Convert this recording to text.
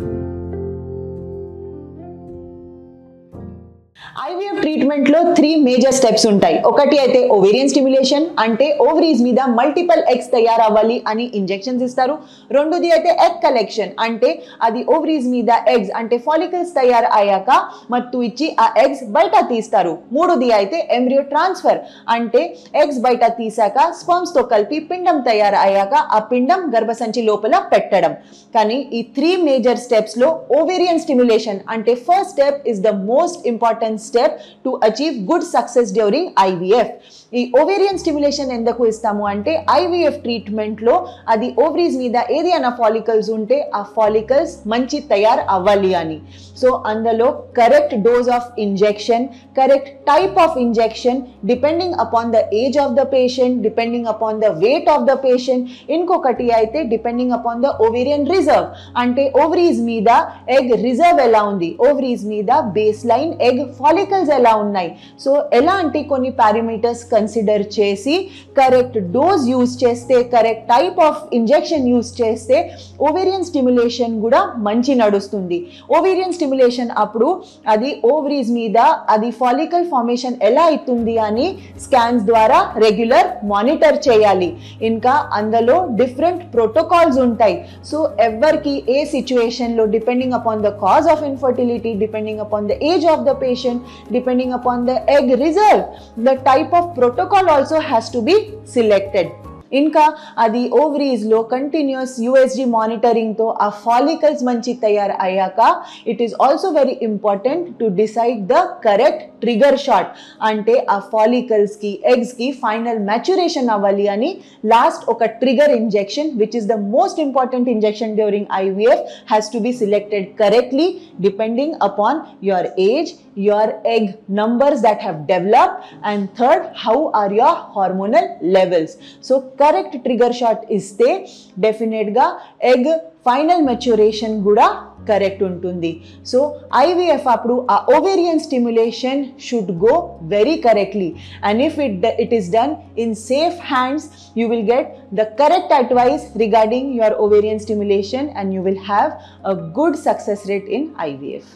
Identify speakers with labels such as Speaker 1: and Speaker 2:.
Speaker 1: thank you IVF ట్రీట్మెంట్లో three major steps ఉంటాయి. ఒకటి అయితే ఓవేరియన్ స్టిమ్యులేషన్ అంటే ఓవరీస్ మీద మల్టిపల్ ఎగ్స్ తయారవ్వాలి అని ఇంజెక్షన్స్ ఇస్తారు. రెండోది అయితే ఎగ్ కలెక్షన్ అంటే అది ఓవరీస్ మీద ఎగ్స్ అంటే ఫాలికల్స్ తయారు అయ్యాక మత్తు ఇచ్చి ఆ ఎగ్స్ బయట తీస్తారు. మూడోది అయితే ఎంబ్రియో ట్రాన్స్ఫర్ అంటే ఎగ్స్ బయట తీసాక స్పర్మ్స్తో కలిపి పిండం తయారు అయ్యాక ఆ పిండం గర్భసంచి లోపల పెట్టడం. కానీ ఈ త్రీ మేజర్ స్టెప్స్లో ఓవేరియన్ స్టిమ్యులేషన్ అంటే first step is the most important step to achieve good success during IVF ఈ ఓవేరియన్ స్టిమ్యులేషన్ ఎందుకు ఇస్తాము అంటే ఐవీఎఫ్ ట్రీట్మెంట్లో అది ఓవరీస్ మీద ఏదైనా ఫాలికల్స్ ఉంటే ఆ ఫాలికల్స్ మంచి తయారు అవ్వాలి అని. సో అందులో correct dose of injection correct type of injection depending upon the age of the patient depending upon the weight of the patient ఇంకొకటి అయితే depending upon the ovarian reserve అంటే ఓవరీస్ మీద ఎగ్ రిజర్వ్ ఎలా ఉంది? Ovaries మీద base line egg follicles ఎలా ఉన్నాయి? So ఎలాంటి కొన్ని పారామీటర్స్ కన్సిడర్ చేసి కరెక్ట్ డోస్ యూస్ చేస్తే correct type of injection use చేస్తే ఓవేరియన్ స్టిమ్యులేషన్ కూడా మంచి నడుస్తుంది. ఓవేరియన్ స్టిమ్యులేషన్ అప్పుడు అది ఓవరీస్ మీద అది ఫాలికల్ ఫార్మేషన్ ఎలా అవుతుంది అని స్కాన్స్ ద్వారా రెగ్యులర్ మానిటర్ చేయాలి. ఇంకా అందులో డిఫరెంట్ ప్రోటోకాల్స్ ఉంటాయి. సో ఎవరికి ఏ సిచ్యువేషన్లో depending upon the cause of infertility depending upon the age of the patient depending upon the egg reserve. The type of protocol also has to be selected. ఇంకా అది ఓవరీస్లో continuous USG మానిటరింగ్తో ఆ follicles మంచి తయారు అయ్యాక it is also very important to decide the correct trigger shot అంటే ఆ ఫాలికల్స్కి ఎగ్స్కి final maturation అవ్వాలి అని లాస్ట్ ఒక trigger injection which is the most important injection during IVF has to be selected correctly depending upon your age your egg numbers that have developed and third how are your hormonal levels. So correct trigger shot ఇస్తే డెఫినెట్గా egg final maturation కూడా correct ఉంటుంది. So IVF అప్పుడు ఆ ovarian stimulation should go very correctly and if it it is done in safe hands you will get the correct advice regarding your ovarian stimulation and you will have a good success rate in IVF